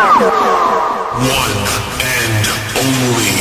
One and only.